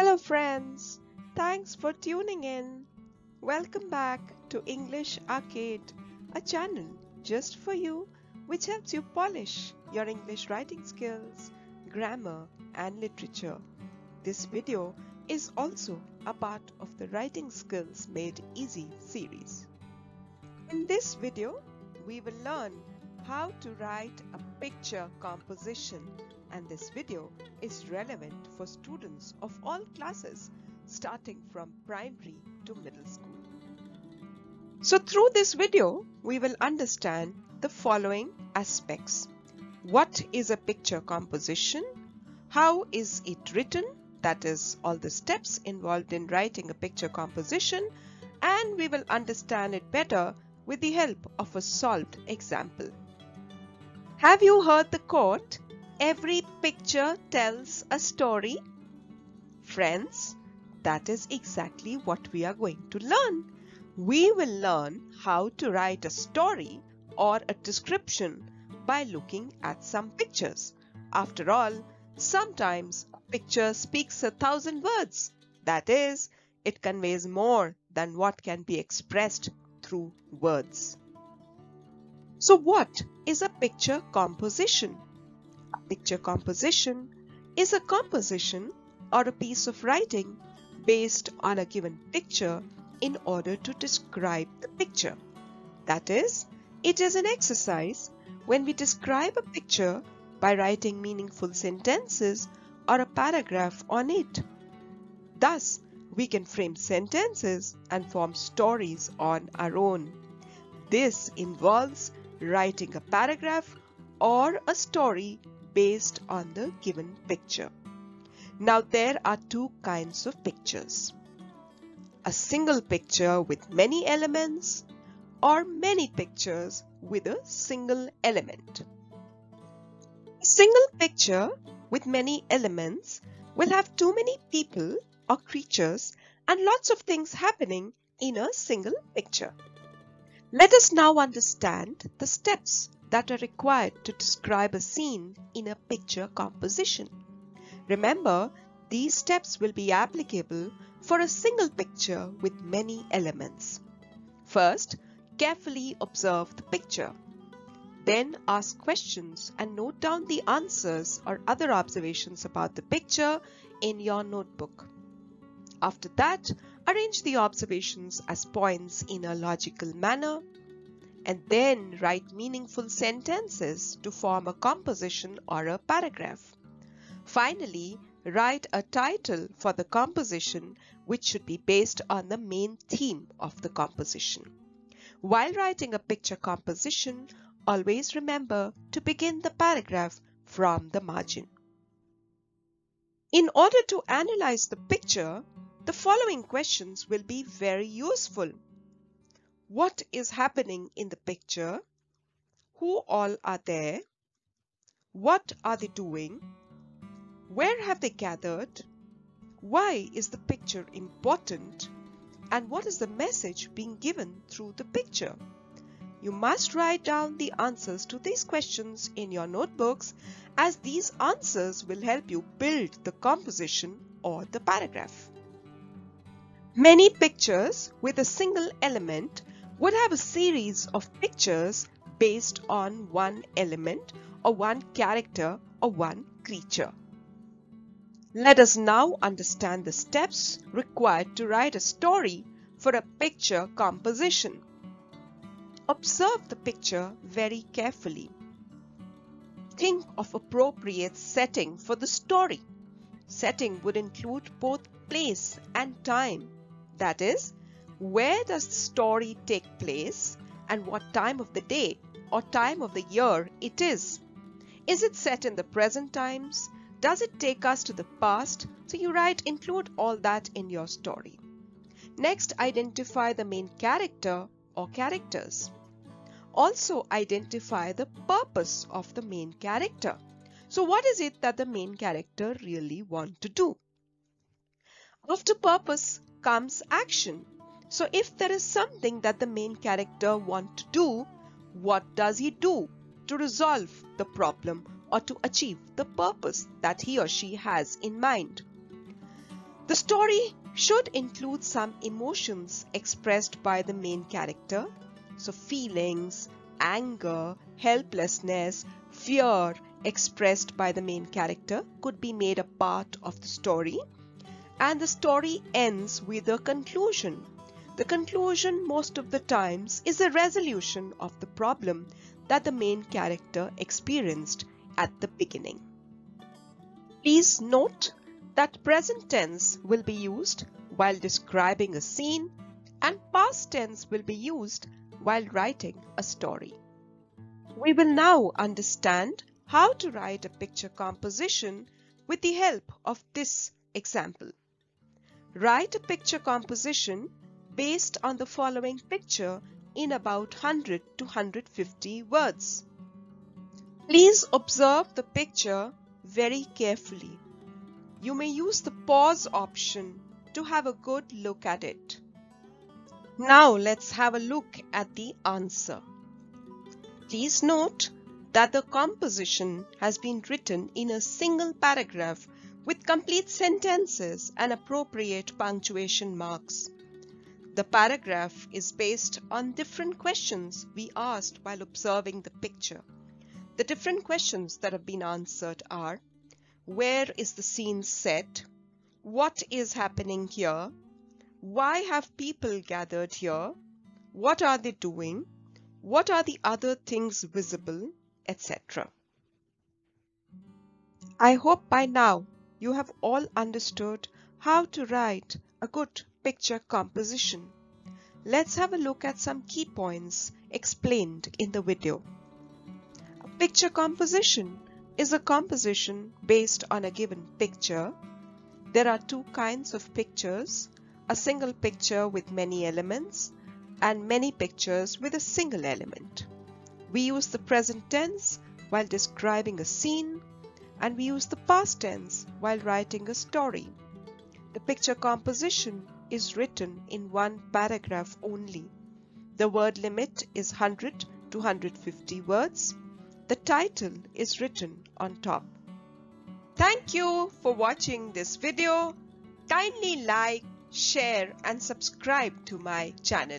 Hello friends, thanks for tuning in. Welcome back to English Arcade, a channel just for you which helps you polish your English writing skills, grammar and literature. This video is also a part of the Writing Skills Made Easy series. In this video, we will learn how to write a picture composition and this video is relevant for students of all classes starting from primary to middle school. So through this video, we will understand the following aspects. What is a picture composition? How is it written? That is all the steps involved in writing a picture composition and we will understand it better with the help of a solved example. Have you heard the quote, every picture tells a story? Friends, that is exactly what we are going to learn. We will learn how to write a story or a description by looking at some pictures. After all, sometimes a picture speaks a thousand words. That is, it conveys more than what can be expressed through words. So what is a picture composition? A picture composition is a composition or a piece of writing based on a given picture in order to describe the picture. That is, it is an exercise when we describe a picture by writing meaningful sentences or a paragraph on it. Thus, we can frame sentences and form stories on our own. This involves writing a paragraph or a story based on the given picture. Now there are two kinds of pictures. A single picture with many elements or many pictures with a single element. A single picture with many elements will have too many people or creatures and lots of things happening in a single picture. Let us now understand the steps that are required to describe a scene in a picture composition. Remember, these steps will be applicable for a single picture with many elements. First, carefully observe the picture. Then ask questions and note down the answers or other observations about the picture in your notebook. After that, arrange the observations as points in a logical manner and then write meaningful sentences to form a composition or a paragraph. Finally, write a title for the composition which should be based on the main theme of the composition. While writing a picture composition, always remember to begin the paragraph from the margin. In order to analyze the picture, the following questions will be very useful. What is happening in the picture? Who all are there? What are they doing? Where have they gathered? Why is the picture important? And what is the message being given through the picture? You must write down the answers to these questions in your notebooks as these answers will help you build the composition or the paragraph. Many pictures with a single element would have a series of pictures based on one element or one character or one creature. Let us now understand the steps required to write a story for a picture composition. Observe the picture very carefully. Think of appropriate setting for the story. Setting would include both place and time. That is, where does the story take place and what time of the day or time of the year it is. Is it set in the present times? Does it take us to the past? So you write include all that in your story. Next, identify the main character or characters. Also identify the purpose of the main character. So what is it that the main character really want to do? After purpose comes action. So if there is something that the main character want to do, what does he do to resolve the problem or to achieve the purpose that he or she has in mind. The story should include some emotions expressed by the main character. So feelings, anger, helplessness, fear expressed by the main character could be made a part of the story. And the story ends with a conclusion. The conclusion most of the times is a resolution of the problem that the main character experienced at the beginning. Please note that present tense will be used while describing a scene and past tense will be used while writing a story. We will now understand how to write a picture composition with the help of this example. Write a picture composition based on the following picture in about 100 to 150 words. Please observe the picture very carefully. You may use the pause option to have a good look at it. Now let's have a look at the answer. Please note that the composition has been written in a single paragraph with complete sentences and appropriate punctuation marks. The paragraph is based on different questions we asked while observing the picture. The different questions that have been answered are where is the scene set? What is happening here? Why have people gathered here? What are they doing? What are the other things visible? Etc. I hope by now you have all understood how to write a good picture composition. Let's have a look at some key points explained in the video. A picture composition is a composition based on a given picture. There are two kinds of pictures, a single picture with many elements and many pictures with a single element. We use the present tense while describing a scene and we use the past tense while writing a story. The picture composition is written in one paragraph only. The word limit is 100 to 150 words the title is written on top. Thank you for watching this video. Kindly like, share and subscribe to my channel.